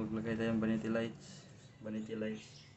maglagay tayong vanity lights. Vanity lights.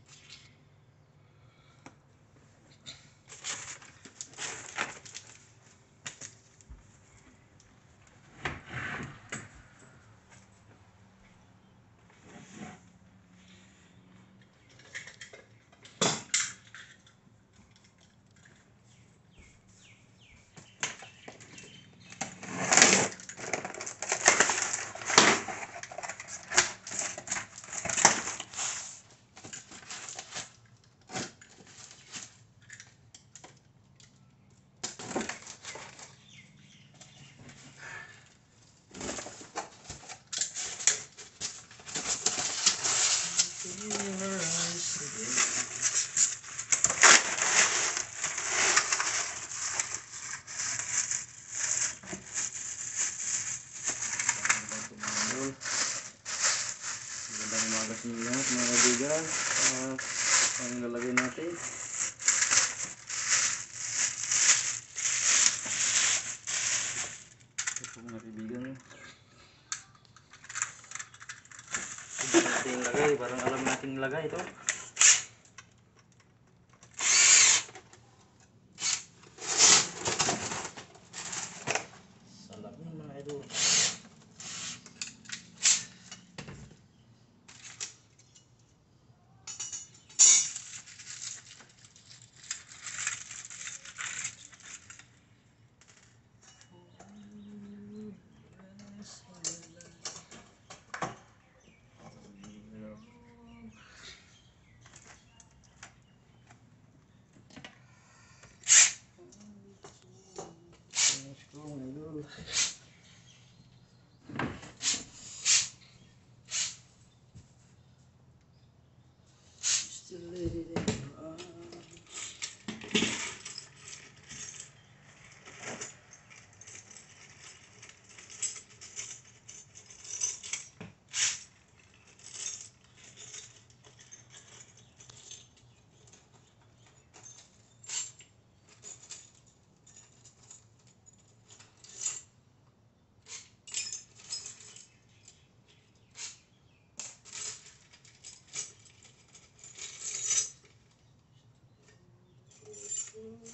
Magandang umaga sa inyo lahat mga kaibigan. At ang lalagay natin. Ito po mga kaibigan. Ito natin lagay. Parang alam natin lagay ito. Salamin mga idol. んだ。失礼。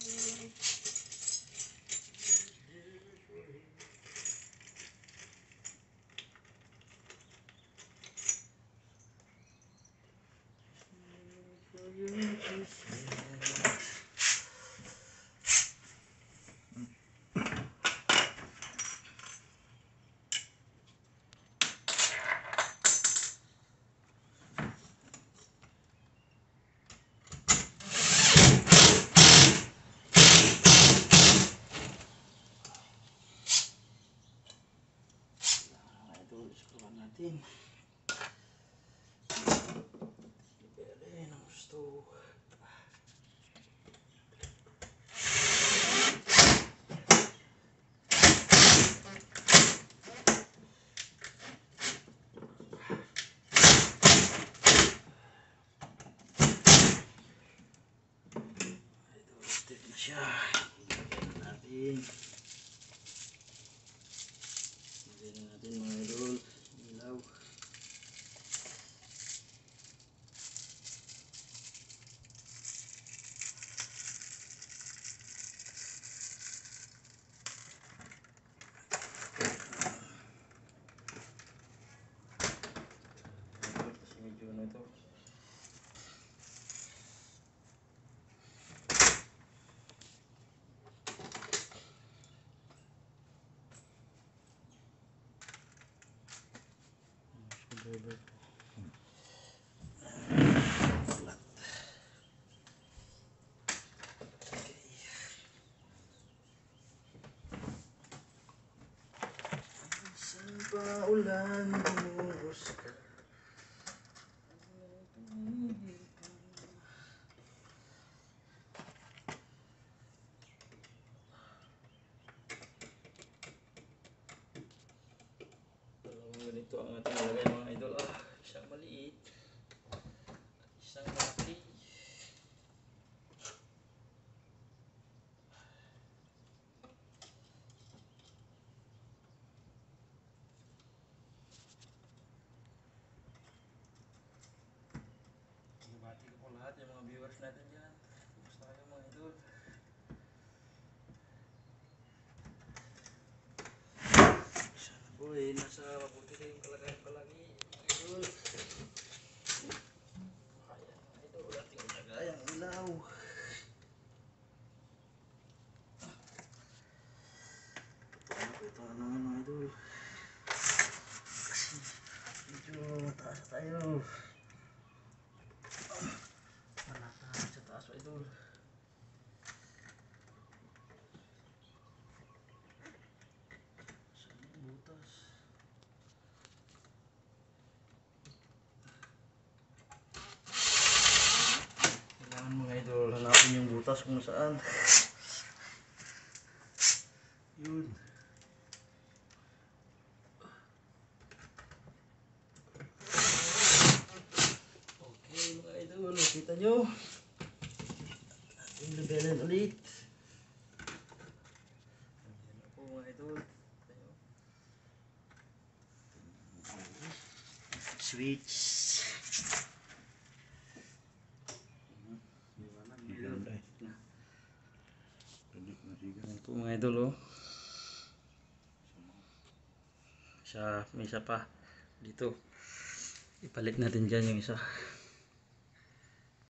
Idol, natin. Libere ng na siya. Na natin. Ilagay na natin mga idol. Ilaw. Kasi medyo ano ito. Screwdriver. Flat. Okay. Sa paulan bumuhos ganito ang ating lagay mga idol ah isang maliit isang malaki Mati. Ko po lahat yung mga viewers natin dyan Eh, nasa mabuti kayong kalagayan palagi. mga Idol. Kaya idol, ating lagayang ilaw. Totoo na po ito ano mga idol. Kasi medyo mataas tayo. Manataas sa taas mga idol. Saan yung butas? Kailangan mga idol hanapin yung butas kung saan. Yun. Okay mga idol, nakita nyo. Ating levelan ulit. Ayan po mga idol. Switch. Po mga idol oh. Isa, may isa pa. Dito. Ipalit natin dyan yung isa.